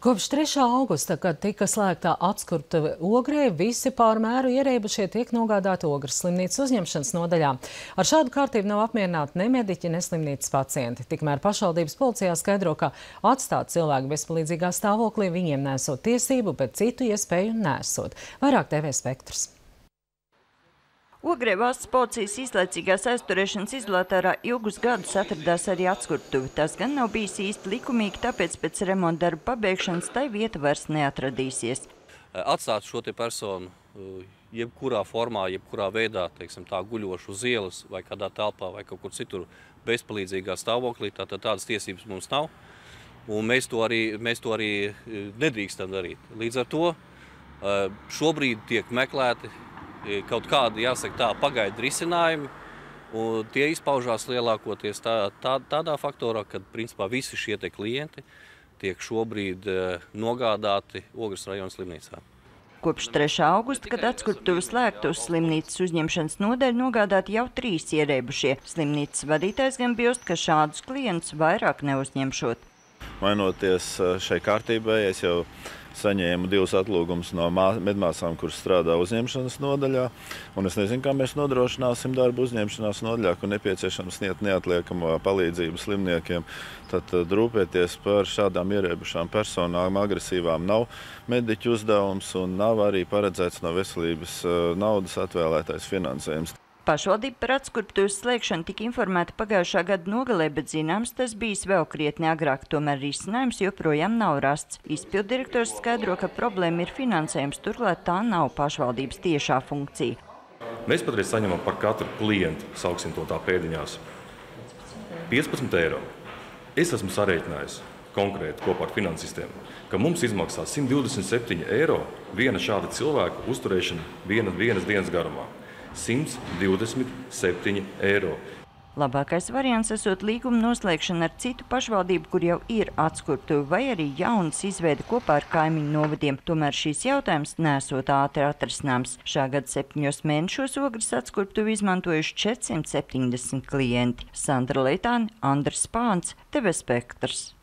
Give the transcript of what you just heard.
Kopš 3. augusta, kad tika slēgta atskurptuve Ogrē, visi pārmēru ierēbušie tiek nogādāti Ogres slimnīcas uzņemšanas nodaļā. Ar šādu kārtību nav apmierināti ne mediķi, ne slimnīcas pacienti. Tikmēr pašvaldības policijā skaidro, ka atstāt cilvēku bezpalīdzīgā stāvoklī viņiem nesot tiesību, bet citu iespēju nesot. Vairāk TV spektrs. Ogrē valsts policijas izlaicīgās aizturēšanas izolātārā ilgus gadus atradās arī atskurtuvi. Tas gan nav bijis īsti likumīgi, tāpēc pēc remonta darba pabeigšanas tai vieta vairs neatradīsies. Atstāt šo te personu uh, jebkurā formā, jebkurā veidā, teiksim tā, guļošu uz ielas vai kādā telpā vai kaut kur citur bezpalīdzīgā stāvoklī, tātad tādas tiesības mums nav. Un mēs to arī, mēs to arī uh, nedrīkstam darīt. Līdz ar to uh, šobrīd tiek meklēti kaut kādi, jāsaka tā, pagaidu risinājumi. Un tie izpaužās lielākoties tā, tā, tādā faktorā, ka principā visi šie klienti tiek šobrīd nogādāti Ogres rajona slimnīcā. Kopš 3. augusta, kad atskurtuve slēgta uz slimnīcas uzņemšanas nodeļu, nogādāti jau trīs ierēbušie. Slimnīcas vadītājs gan bilst, ka šādus klientus vairāk neuzņemšot. Mainoties šai kārtībai, es jau saņēmu divus atlūgumus no medmāsām, kuras strādā uzņemšanas nodaļā. Es nezinu, kā mēs nodrošināsim darbu uzņemšanās nodaļā, kur nepieciešams sniegt neatliekamo palīdzību slimniekiem. Tad rūpēties par šādām ierēbušām personām, agresīvām nav mediķu uzdevums un nav arī paredzēts no veselības eh, naudas atvēlētais finansējums. Pašvaldība par atskurptuves slēgšanu tika informēta pagājušā gada nogalē, bet zināms, tas bijis vēl krietni agrāk. Tomēr risinājums joprojām nav rasts. Izpildirektors skaidro, ka problēma ir finansējums, turklāt tā nav pašvaldības tiešā funkcija. Mēs patreiz saņemam par katru klientu, sauksim to tā pēdiņās, 15 eiro. Es esmu sarēķinājis konkrēti kopā ar finansistiem, ka mums izmaksā 127 eiro viena šāda cilvēka uzturēšana viena, vienas dienas garumā. 127 eiro. Labākais variants esot līguma noslēgšana ar citu pašvaldību, kur jau ir atskurtuvi, vai arī jaunas izveida kopā ar kaimiņu novadiem. Tomēr šīs jautājums nesot ātri atrisināms. Šā gada septiņos mēnešos ogres atskurtuvi izmantojuši 470 klienti. Sandra Leitāni, Andrs Pāns, TV Spektrs.